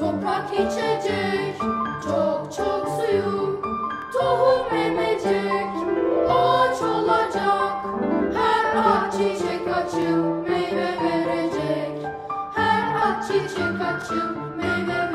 Toprak içecek çok çok suyu Tohum emecek. Ağaç olacak Her ağaç çiçek açıp meyve verecek. Her ağaç çiçek açıp meyve